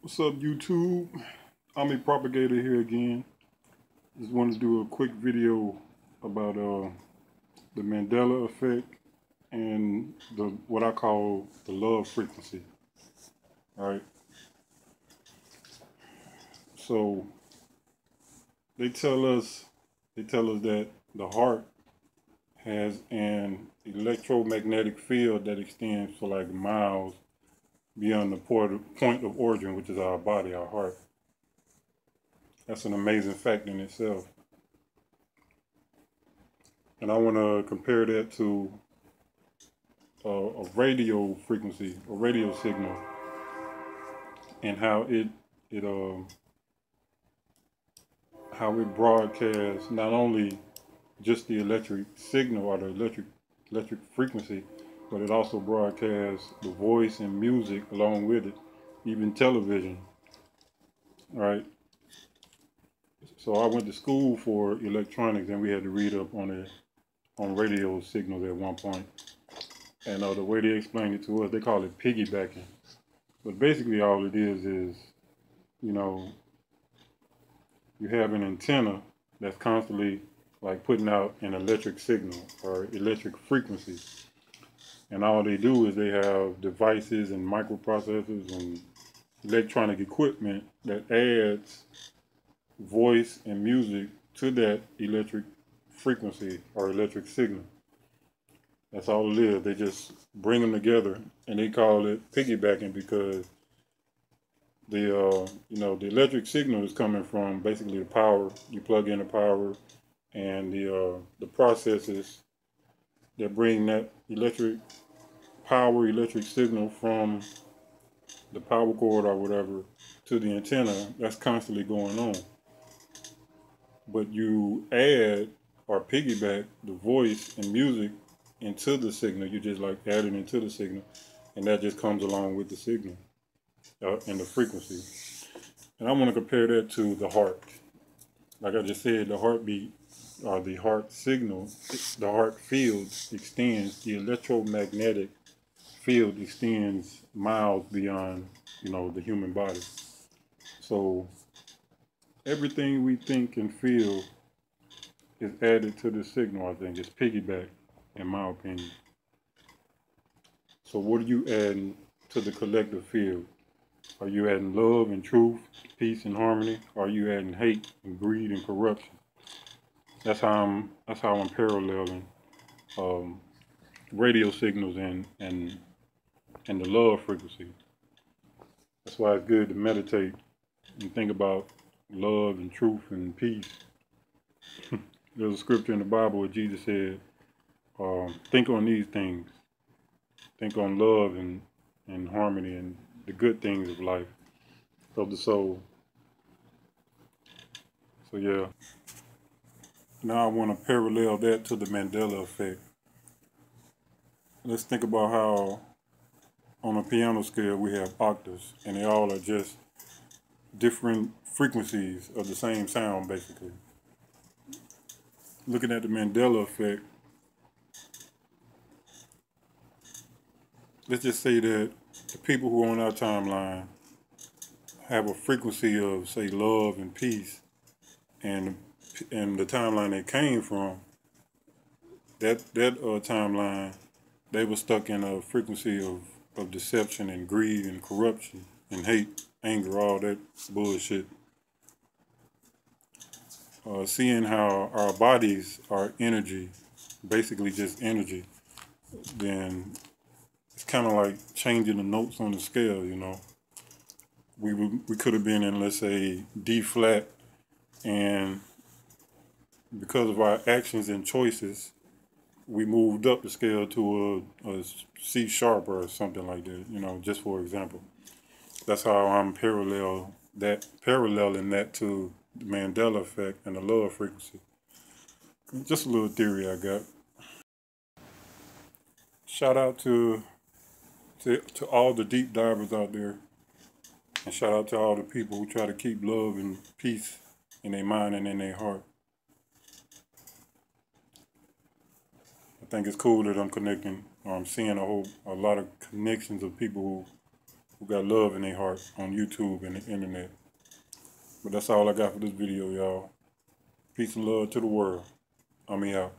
What's up, YouTube? Ami Propagator here again. Just wanted to do a quick video about uh, the Mandela effect and the what I call the love frequency. All right. So they tell us they tell us that the heart has an electromagnetic field that extends for like miles beyond the point of origin, which is our body, our heart. That's an amazing fact in itself. And I want to compare that to uh, a radio frequency, a radio signal, and how it it um how it broadcasts not only just the electric signal or the electric electric frequency, but it also broadcasts the voice and music along with it, even television. Right. So I went to school for electronics, and we had to read up on it on radio signals at one point. And uh, the way they explained it to us, they call it piggybacking. But basically, all it is is, you know, you have an antenna that's constantly like putting out an electric signal or electric frequency and all they do is they have devices and microprocessors and electronic equipment that adds voice and music to that electric frequency or electric signal. That's all it is. They just bring them together and they call it piggybacking because the uh, you know the electric signal is coming from basically the power. You plug in the power and the uh, the processes that bring that electric power, electric signal from the power cord or whatever to the antenna, that's constantly going on. But you add or piggyback the voice and music into the signal. You just like add it into the signal, and that just comes along with the signal uh, and the frequency. And I want to compare that to the heart. Like I just said, the heartbeat or the heart signal, the heart field extends the electromagnetic field extends miles beyond, you know, the human body. So everything we think and feel is added to the signal, I think. It's piggyback, in my opinion. So what are you adding to the collective field? Are you adding love and truth, peace and harmony? Or are you adding hate and greed and corruption? That's how I'm. That's how I'm paralleling um, radio signals and and and the love frequency. That's why it's good to meditate and think about love and truth and peace. There's a scripture in the Bible where Jesus said, um, think on these things. Think on love and, and harmony and the good things of life, of the soul. So yeah. Now I want to parallel that to the Mandela effect. Let's think about how on a piano scale we have octaves and they all are just different frequencies of the same sound basically. Looking at the Mandela effect, let's just say that the people who are on our timeline have a frequency of say love and peace and and the timeline they came from that that uh, timeline they were stuck in a frequency of of deception and greed and corruption and hate, anger, all that bullshit. Uh, seeing how our bodies are energy, basically just energy, then it's kind of like changing the notes on the scale, you know. We, we could have been in, let's say, D flat, and because of our actions and choices, we moved up the scale to a, a C sharp or something like that, you know, just for example. That's how I'm parallel that paralleling that to the Mandela effect and the lower frequency. Just a little theory I got. Shout out to to, to all the deep divers out there. And shout out to all the people who try to keep love and peace in their mind and in their heart. I think it's cool that I'm connecting, or I'm seeing a whole a lot of connections of people who who got love in their heart on YouTube and the internet. But that's all I got for this video, y'all. Peace and love to the world. I'm out.